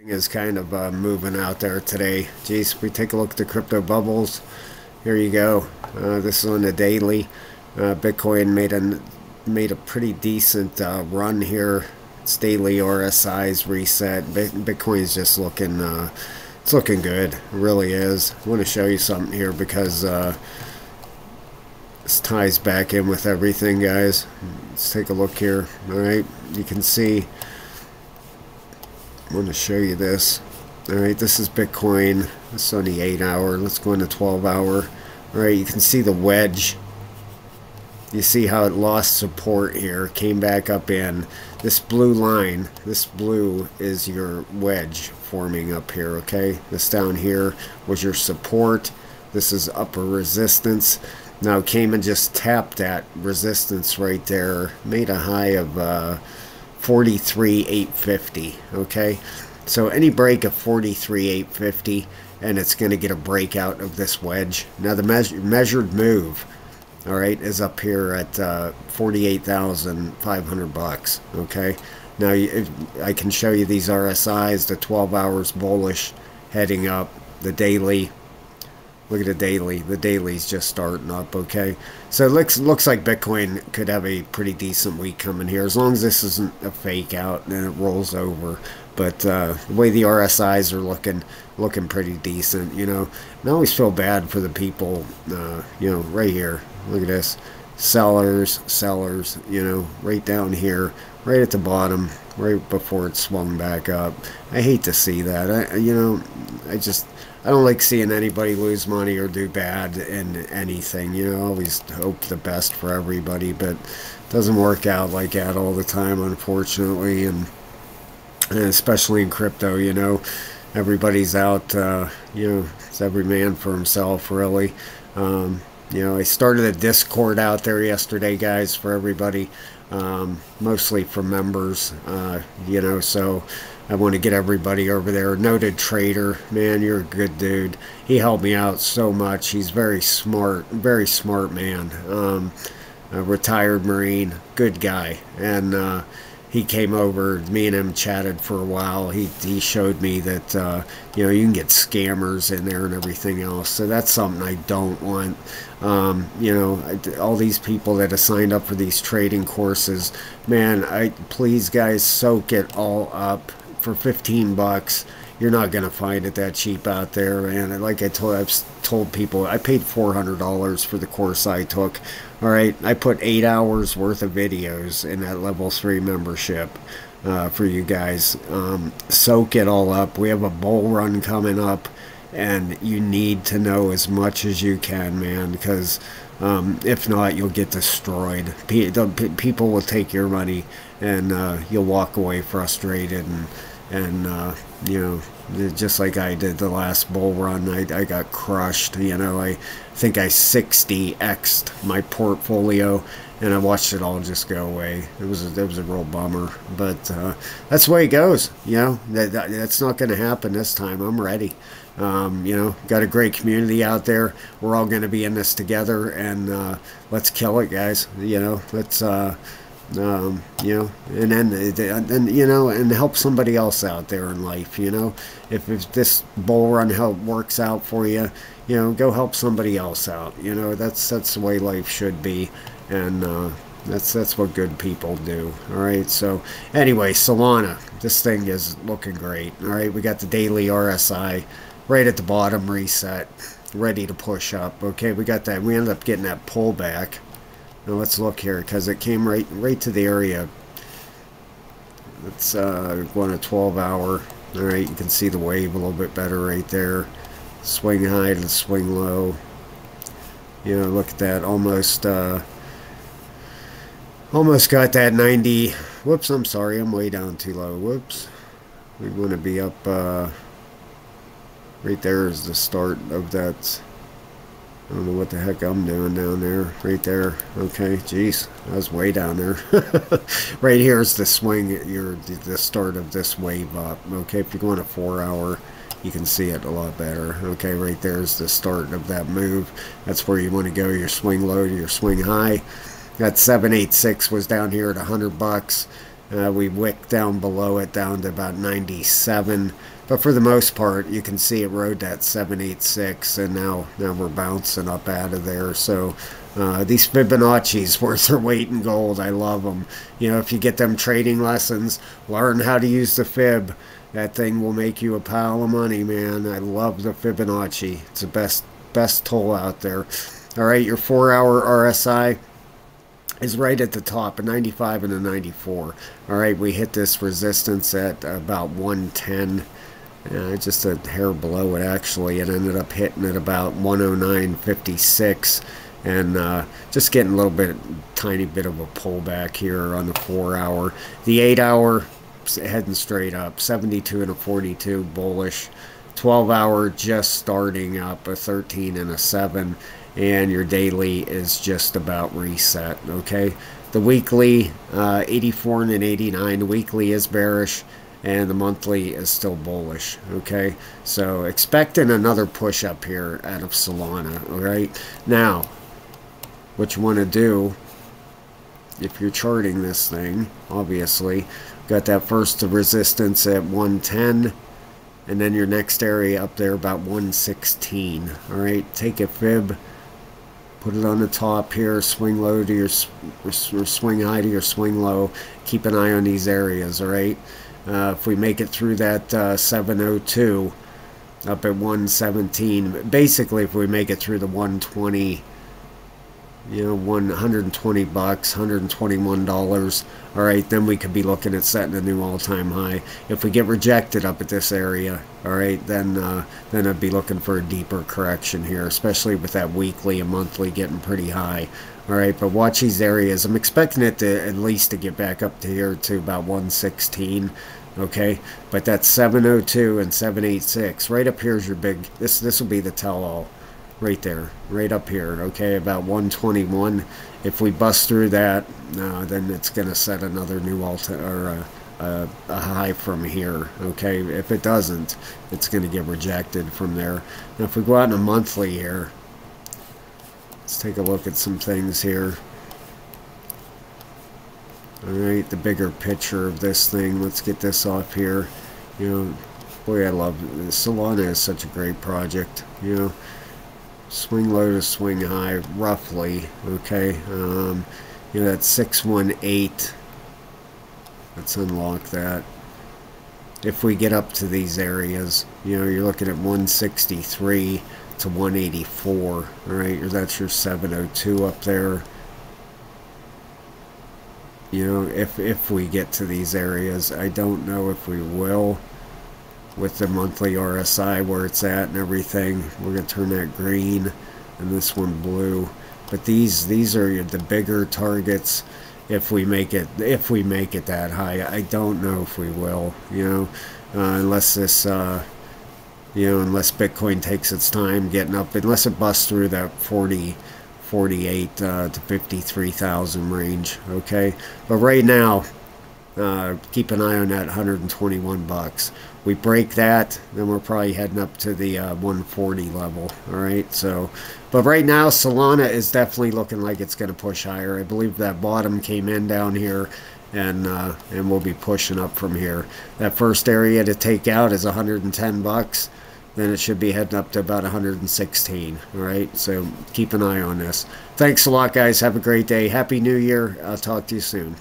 is kind of uh, moving out there today. Geez, we take a look at the crypto bubbles. Here you go. Uh, this is on the daily. Uh, Bitcoin made a made a pretty decent uh, run here. It's daily RSI's reset. Bitcoin's just looking uh, it's looking good. It really is. I want to show you something here because uh, this ties back in with everything, guys. Let's take a look here. All right, you can see want to show you this. Alright, this is Bitcoin. This is on the 8 hour. Let's go into 12 hour. Alright, you can see the wedge. You see how it lost support here. Came back up in. This blue line, this blue is your wedge forming up here, okay? This down here was your support. This is upper resistance. Now came and just tapped that resistance right there. Made a high of... Uh, 43,850. Okay, so any break of 43,850, and it's going to get a breakout of this wedge. Now the measure, measured move, all right, is up here at uh, 48,500 bucks. Okay, now I can show you these RSI's, the 12 hours bullish heading up, the daily Look at the daily. The daily's just starting up, okay? So it looks looks like Bitcoin could have a pretty decent week coming here, as long as this isn't a fake out and it rolls over. But uh, the way the RSIs are looking, looking pretty decent, you know. And I always feel bad for the people, uh, you know, right here. Look at this. Sellers, sellers, you know, right down here, right at the bottom, right before it swung back up. I hate to see that. I, you know, I just I don't like seeing anybody lose money or do bad in anything. You know, I always hope the best for everybody, but it doesn't work out like that all the time, unfortunately, and, and especially in crypto. You know, everybody's out. Uh, you know, it's every man for himself, really. Um, you know, I started a Discord out there yesterday, guys, for everybody, um, mostly for members. Uh, you know, so I want to get everybody over there. Noted trader, man, you're a good dude. He helped me out so much. He's very smart, very smart man. Um, a retired Marine, good guy, and uh, he came over. Me and him chatted for a while. He he showed me that uh, you know you can get scammers in there and everything else. So that's something I don't want. Um, you know, all these people that have signed up for these trading courses, man, I please guys soak it all up for 15 bucks you're not going to find it that cheap out there and like i told i've told people i paid $400 for the course i took all right? I put eight hours worth of videos in that level 3 membership uh, for you guys. Um, soak it all up. We have a bull run coming up and you need to know as much as you can man because um, if not you'll get destroyed. People will take your money and uh, you'll walk away frustrated and and uh, you know just like I did the last bull run I, I got crushed you know I think I 60x'd my portfolio and I watched it all just go away. It was a, it was a real bummer but uh, that's the way it goes you know that, that that's not going to happen this time I'm ready. Um, you know got a great community out there we're all going to be in this together and uh, let's kill it guys you know let's uh, um, you know, and then and you know, and help somebody else out there in life. You know, if, if this bull run help works out for you, you know, go help somebody else out. You know, that's that's the way life should be, and uh, that's that's what good people do. All right. So anyway, Solana, this thing is looking great. All right, we got the daily RSI right at the bottom reset, ready to push up. Okay, we got that. We ended up getting that pullback now let's look here because it came right right to the area. Let's uh, go on a 12 hour. Alright, you can see the wave a little bit better right there. Swing high to swing low. You know, look at that. Almost, uh, almost got that 90. Whoops, I'm sorry. I'm way down too low. Whoops. We want to be up, uh, right there is the start of that I don't know what the heck I'm doing down there. Right there. Okay, jeez. I was way down there. right here is the swing. You're the start of this wave up. Okay, if you're going a four hour, you can see it a lot better. Okay, right there is the start of that move. That's where you want to go. Your swing low to your swing high. That 786 was down here at 100 bucks. Uh, we wick down below it down to about 97. But for the most part, you can see it rode that 786, and now now we're bouncing up out of there. So uh, these Fibonacci's worth their weight in gold. I love them. You know, if you get them trading lessons, learn how to use the fib. That thing will make you a pile of money, man. I love the Fibonacci. It's the best best tool out there. All right, your four-hour RSI is right at the top, a 95 and a 94. All right, we hit this resistance at about 110 uh, just a hair below it actually. It ended up hitting at about 109.56 and uh, just getting a little bit, tiny bit of a pullback here on the four hour. The eight hour heading straight up, 72 and a 42 bullish. 12 hour just starting up, a 13 and a 7, and your daily is just about reset. Okay, the weekly uh, 84 and an 89. The weekly is bearish and the monthly is still bullish okay so expecting another push up here out of Solana all right now what you want to do if you're charting this thing obviously got that first resistance at 110 and then your next area up there about 116 all right take a fib put it on the top here swing low to your or swing high to your swing low. Keep an eye on these areas all right? Uh, if we make it through that uh, 702 up at 117, basically if we make it through the 120, you know, 120 bucks, 121 dollars. All right, then we could be looking at setting a new all-time high. If we get rejected up at this area, all right, then uh, then I'd be looking for a deeper correction here, especially with that weekly and monthly getting pretty high. All right, but watch these areas. I'm expecting it to at least to get back up to here to about 116. Okay, but that's 702 and 786. Right up here is your big. This this will be the tell-all, right there, right up here. Okay, about 121. If we bust through that, uh, then it's going to set another new alta or a, a, a, high from here. Okay, if it doesn't, it's going to get rejected from there. Now, if we go out in a monthly here, Let's take a look at some things here. Alright, the bigger picture of this thing. Let's get this off here. You know, boy, I love. Solana is such a great project. You know, swing low to swing high, roughly. Okay, um, you know, that's 618. Let's unlock that. If we get up to these areas, you know, you're looking at 163 to 184. All right, that's your 702 up there. You know, if if we get to these areas, I don't know if we will with the monthly RSI where it's at and everything. We're gonna turn that green and this one blue. But these these are the bigger targets if we make it if we make it that high. I don't know if we will. You know, uh, unless this. Uh, you know, unless Bitcoin takes its time getting up, unless it busts through that 40, 48 uh, to 53,000 range, okay? But right now, uh, keep an eye on that 121 bucks. We break that, then we're probably heading up to the uh, 140 level, all right? So, but right now, Solana is definitely looking like it's going to push higher. I believe that bottom came in down here and uh, and we'll be pushing up from here. That first area to take out is 110 bucks then it should be heading up to about 116. All right, so keep an eye on this. Thanks a lot, guys. Have a great day. Happy New Year. I'll talk to you soon.